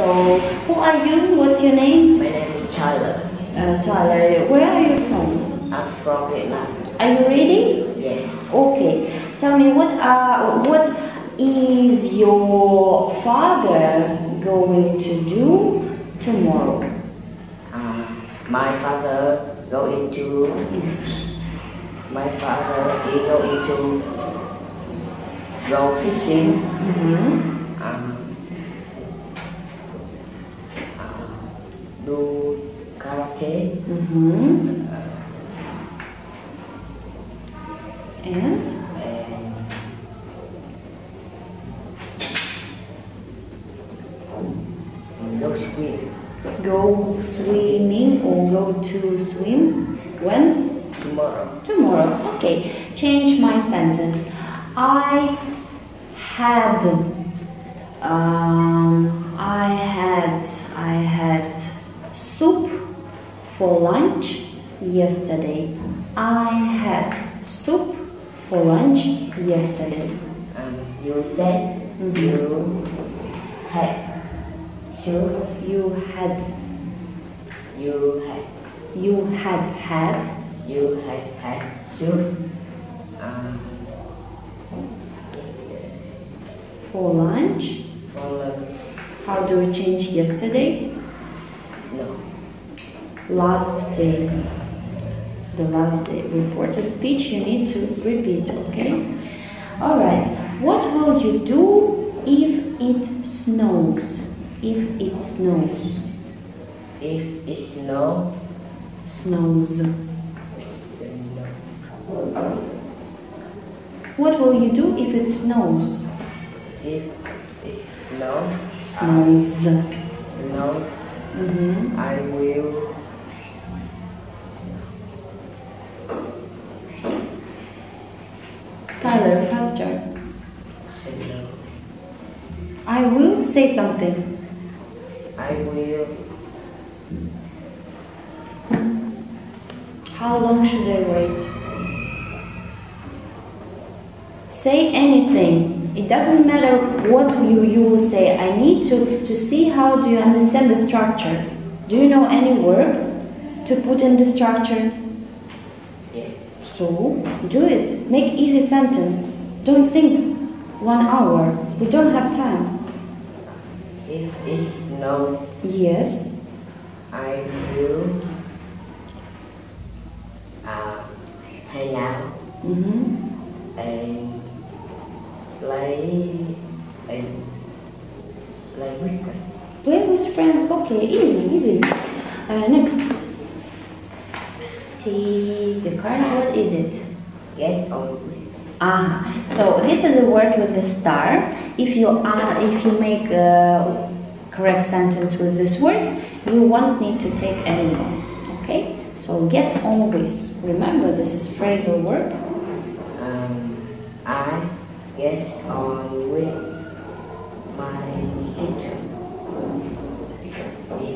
So, who are you? What's your name? My name is Tyler. Uh, Tyler. Where are you from? I'm from Vietnam. Are you ready? Yes. Okay. Tell me what are what is your father going to do tomorrow? Uh, my father go into Is my father is going to go fishing. mm-hmm. Um, uh, karate. Mm-hmm. Uh, and and go swim go swimming or go to swim when? tomorrow. Tomorrow. Okay. Change my sentence. I had um, I had I had soup for lunch yesterday. I had soup for lunch yesterday. Um, you said Mhm. you had soup. You had You had you had had you had had soup. Um, for lunch. for lunch. How do we change yesterday? No. Last day. The last day. Reported speech you need to repeat, okay? Alright. What will you do if it snows? If it snows. If it snow, Snows. no. What will you do if it snows? If it snow, Snows. snow, Mm-hmm. I will Tyler, faster. say no. I will say something. I will How long should I wait? Say anything. It doesn't matter what you, you will say. I need to, to see how do you understand the structure. Do you know any verb to put in the structure? yeah. So do it. Make easy sentence. Don't think one hour. We don't have time. If it snows, Yes. I will uh, hang out Mm-hmm. and play and play with them. Play with friends. Okay, easy, easy. Uh, next. T. The card. What is it? Get on with Ah, so this is the word with the star. If you uh, if you make a correct sentence with this word, you won't need to take any more. Okay? So get on with. Remember, this is phrasal verb. Um, I get on with my sister.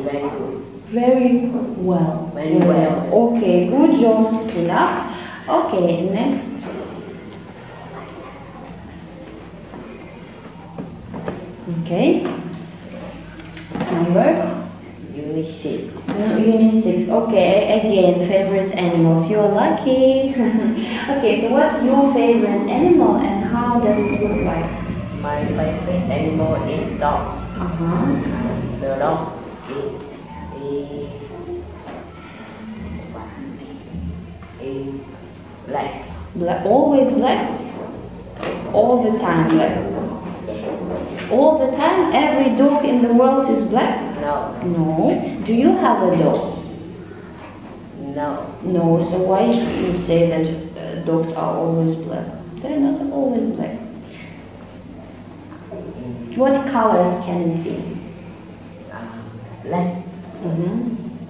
Very good. Very well. Very well. Okay, good job. Enough. Okay, next. Okay. Number. Unit six. Unit 6. Okay, again, favorite animals. You're lucky. okay, so what's your favorite animal and how does it look like? My favorite animal is dog. Uh-huh. The dog is, is, is black. Black, always black? All the time black. All the time, every dog in the world is black? No, No. Do you have a dog? no. No, so why should you say that uh, dogs are always black? They're not always black. What colors can it be? Uh, black, Mm-hmm.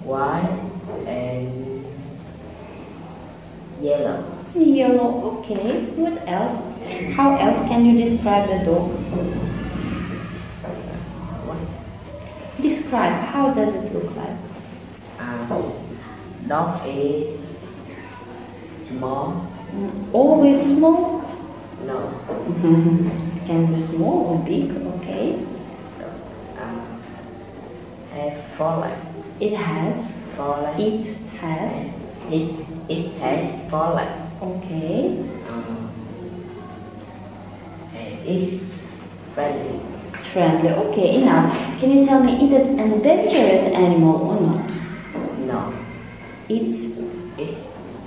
white, and yellow. Yellow, okay. What else? How else can you describe the dog? What? Describe, how does it look like? Uh, dog is small. Mm, Always small? No. it can be small or big, okay. Uh, have four legs. It has. Four legs. It has. It, it has four legs. Okay. Um, and. It's friendly. Okay. Now, can you tell me, is it an endangered animal or not? No. It's. It's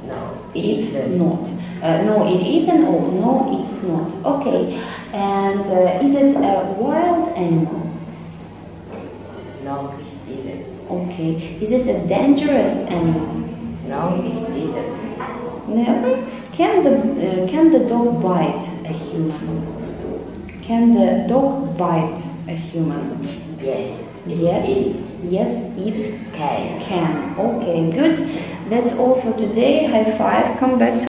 no. It It's isn't. not. Uh, no, it isn't O. No, it's not. Okay. And uh, is it a wild animal? No, it isn't. Okay. Is it a dangerous animal? No, it isn't. Never. Can the uh, can the dog bite a human? Can the dog bite a human? Yes. Yes. It Yes, it can. can. Okay, good. That's all for today. High five. Come back to